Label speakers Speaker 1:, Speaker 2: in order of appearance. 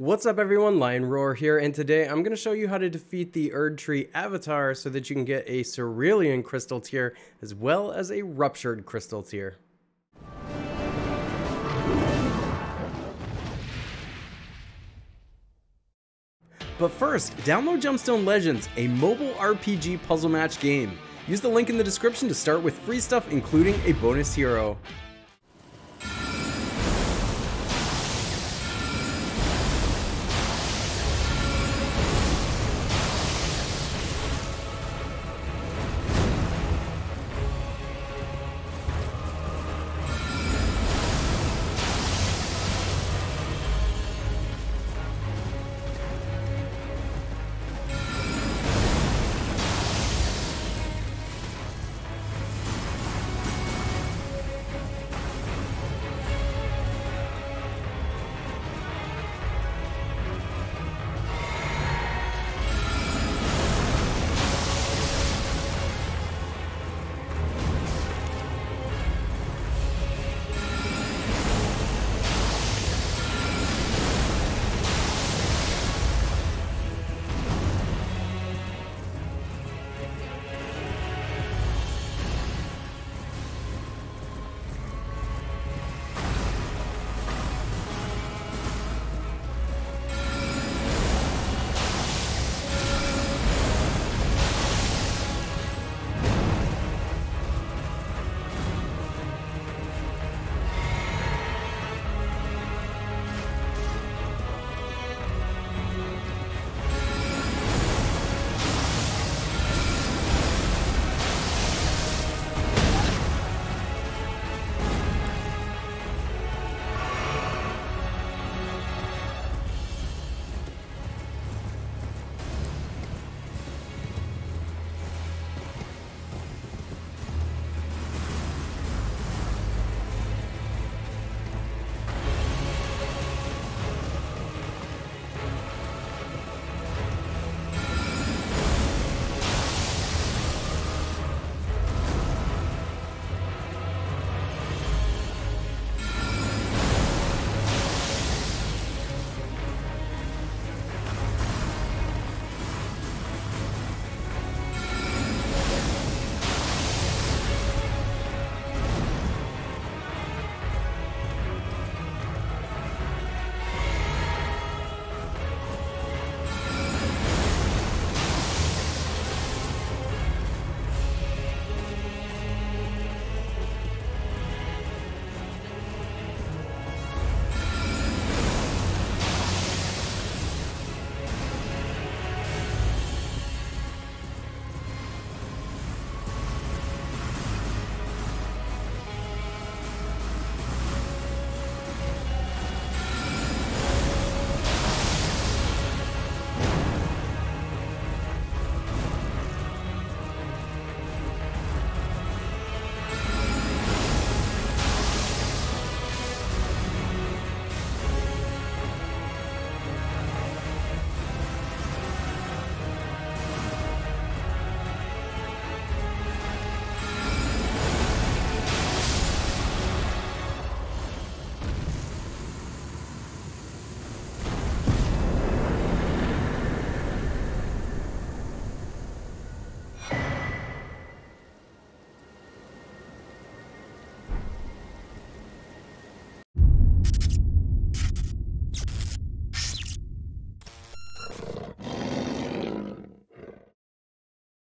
Speaker 1: What's up everyone, Lion Roar here, and today I'm going to show you how to defeat the Erdtree Avatar so that you can get a Cerulean Crystal Tear as well as a Ruptured Crystal Tear. But first, download Gemstone Legends, a mobile RPG puzzle match game. Use the link in the description to start with free stuff including a bonus hero.